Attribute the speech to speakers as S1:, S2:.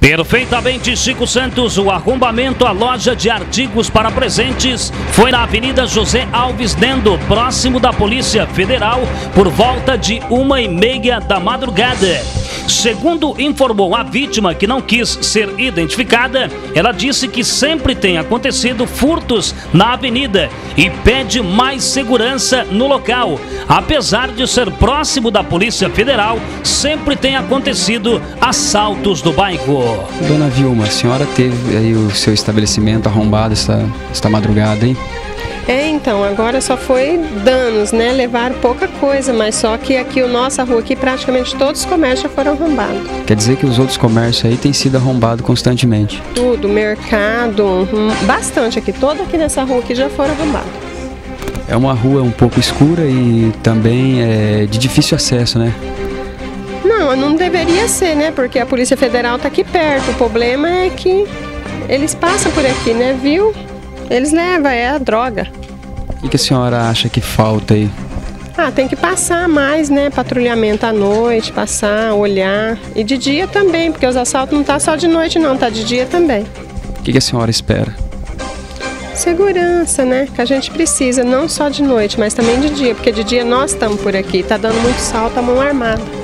S1: Perfeitamente, Chico Santos, o arrombamento à loja de artigos para presentes foi na Avenida José Alves Nendo, próximo da Polícia Federal, por volta de uma e meia da madrugada. Segundo informou a vítima, que não quis ser identificada, ela disse que sempre tem acontecido furtos na avenida e pede mais segurança no local. Apesar de ser próximo da Polícia Federal, sempre tem acontecido assaltos do bairro.
S2: Dona Vilma, a senhora teve aí o seu estabelecimento arrombado esta, esta madrugada, hein?
S3: É, então, agora só foi danos, né? Levaram pouca coisa, mas só que aqui, o nossa rua aqui, praticamente todos os comércios já foram arrombados.
S2: Quer dizer que os outros comércios aí têm sido arrombados constantemente?
S3: Tudo, mercado, hum, bastante aqui. Todo aqui nessa rua aqui já foram arrombados.
S2: É uma rua um pouco escura e também é de difícil acesso, né?
S3: Não, não deveria ser, né? Porque a Polícia Federal tá aqui perto. O problema é que eles passam por aqui, né? Viu? Eles levam, é a droga.
S2: O que a senhora acha que falta aí?
S3: Ah, tem que passar mais, né? Patrulhamento à noite, passar, olhar. E de dia também, porque os assaltos não tá só de noite não, tá de dia também.
S2: O que a senhora espera?
S3: Segurança, né? Que a gente precisa, não só de noite, mas também de dia, porque de dia nós estamos por aqui, tá dando muito salto à mão armada.